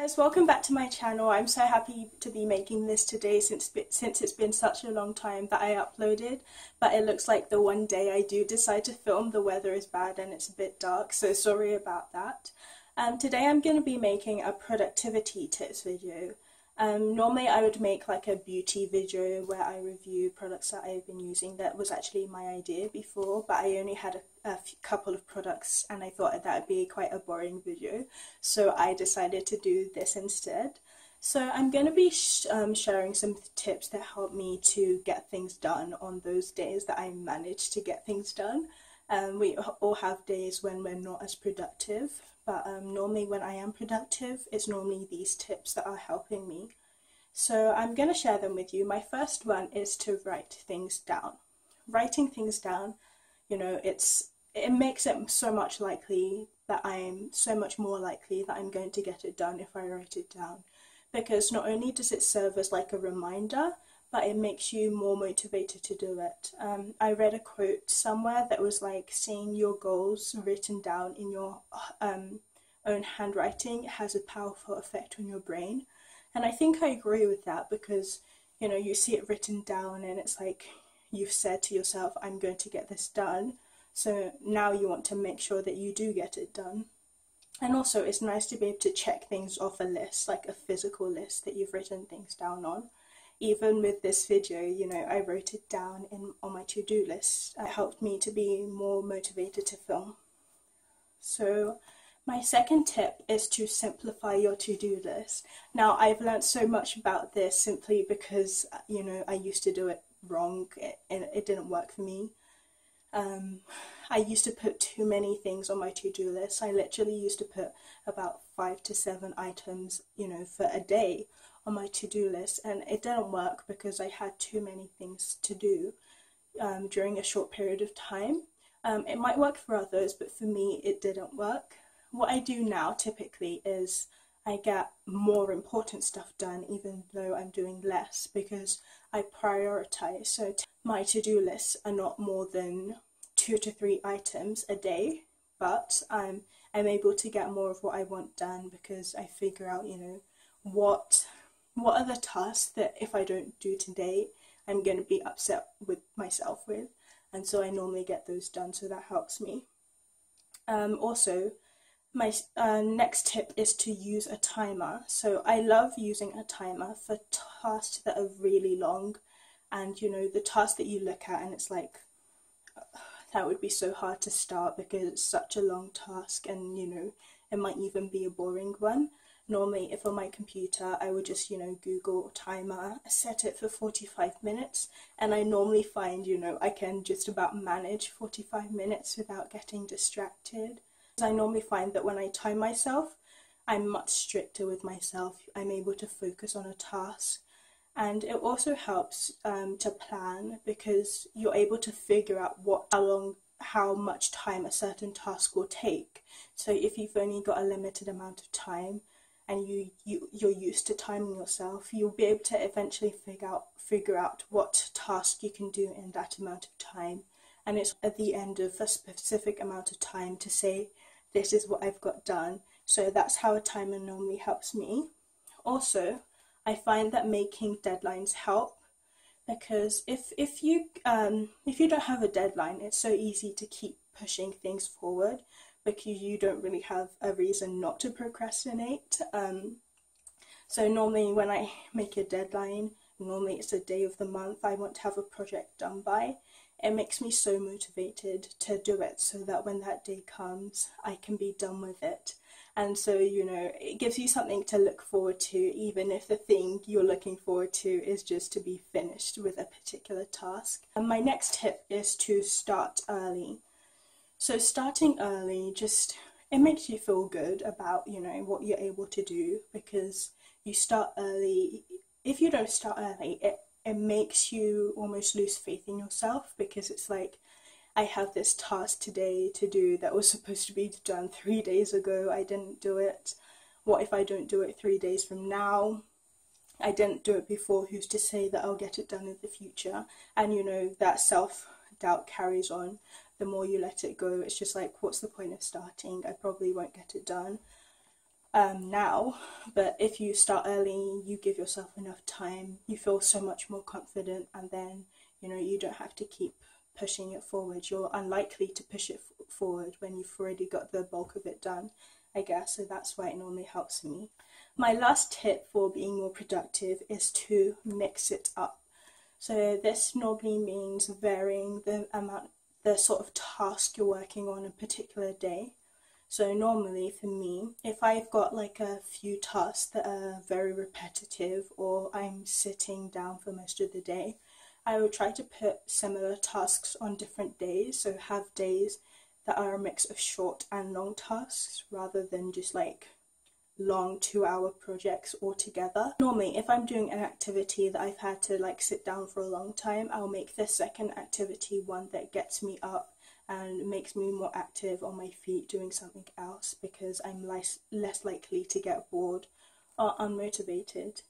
guys, welcome back to my channel. I'm so happy to be making this today since since it's been such a long time that I uploaded. But it looks like the one day I do decide to film, the weather is bad and it's a bit dark, so sorry about that. Um, today I'm going to be making a productivity tips video. Um, normally I would make like a beauty video where I review products that I've been using. That was actually my idea before, but I only had a, couple of products and I thought that would be quite a boring video. So I decided to do this instead. So I'm going to be sh um, sharing some tips that help me to get things done on those days that I manage to get things done. Um, we all have days when we're not as productive, but um, normally when I am productive, it's normally these tips that are helping me. So I'm going to share them with you. My first one is to write things down. Writing things down, you know, it's it makes it so much likely that I'm so much more likely that I'm going to get it done if I write it down. Because not only does it serve as like a reminder, but it makes you more motivated to do it. Um, I read a quote somewhere that was like seeing your goals written down in your um, own handwriting has a powerful effect on your brain. And I think I agree with that because, you know, you see it written down and it's like you've said to yourself, I'm going to get this done. So now you want to make sure that you do get it done. And also, it's nice to be able to check things off a list, like a physical list that you've written things down on even with this video, you know, I wrote it down in on my to-do list. It helped me to be more motivated to film. So my second tip is to simplify your to-do list. Now I've learned so much about this simply because, you know, I used to do it wrong and it didn't work for me. Um, I used to put too many things on my to-do list. I literally used to put about five to seven items, you know, for a day on my to-do list and it didn't work because I had too many things to do um, during a short period of time. Um, it might work for others, but for me it didn't work. What I do now typically is I get more important stuff done even though I'm doing less because I prioritize. So my to-do lists are not more than two to three items a day, but I'm I'm able to get more of what I want done because I figure out, you know, what what are the tasks that if I don't do today, I'm going to be upset with myself with. And so I normally get those done, so that helps me. Um, also, my uh, next tip is to use a timer. So I love using a timer for tasks that are really long, and you know the task that you look at, and it's like that would be so hard to start because it's such a long task, and you know it might even be a boring one normally if on my computer I would just you know google timer set it for 45 minutes and I normally find you know I can just about manage 45 minutes without getting distracted. I normally find that when I time myself I'm much stricter with myself. I'm able to focus on a task. And it also helps um, to plan because you're able to figure out what how long how much time a certain task will take. So if you've only got a limited amount of time and you, you you're used to timing yourself, you'll be able to eventually figure out figure out what task you can do in that amount of time. And it's at the end of a specific amount of time to say, this is what I've got done. So that's how a timer normally helps me. Also, I find that making deadlines help because if if you um, if you don't have a deadline, it's so easy to keep pushing things forward because you don't really have a reason not to procrastinate. Um, so normally when I make a deadline, normally it's a day of the month I want to have a project done by, it makes me so motivated to do it so that when that day comes, I can be done with it. And so, you know, it gives you something to look forward to, even if the thing you're looking forward to is just to be finished with a particular task. And my next tip is to start early. So starting early just it makes you feel good about, you know, what you're able to do because you start early. If you don't start early, it it makes you almost lose faith in yourself because it's like I have this task today to do that was supposed to be done 3 days ago. I didn't do it. What if I don't do it 3 days from now? I didn't do it before, who's to say that I'll get it done in the future? And you know, that self doubt carries on the more you let it go, it's just like, what's the point of starting? I probably won't get it done. um, now, but if you start early, you give yourself enough time, you feel so much more confident, and then you know you don't have to keep pushing it forward. You're unlikely to push it f- forward when you've already got the bulk of it done, I guess. So that's why it normally helps me. My last tip for being more productive is to mix it up. So this normally means varying the amount, the sort of task you're working on a particular day. So normally for me, if I've got like a few tasks that are very repetitive or I'm sitting down for most of the day, I will try to put similar tasks on different days. So have days that are a mix of short and long tasks rather than just like long two hour projects altogether. Normally, if I'm doing an activity that I've had to like sit down for a long time, I'll make the second activity one that gets me up and makes me more active on my feet doing something else because I'm less, less likely to get bored or unmotivated.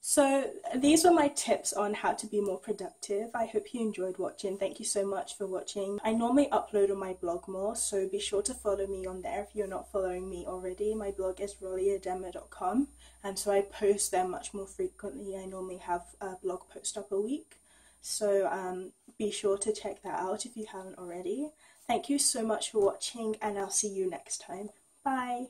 So, these were my tips on how to be more productive. I hope you enjoyed watching. Thank you so much for watching. I normally upload on my blog more, so be sure to follow me on there if you're not following me already. My blog is roliedema.com, and so I post there much more frequently. I normally have a blog post up a week. So um, be sure to check that out if you haven't already. Thank you so much for watching, and I'll see you next time. Bye.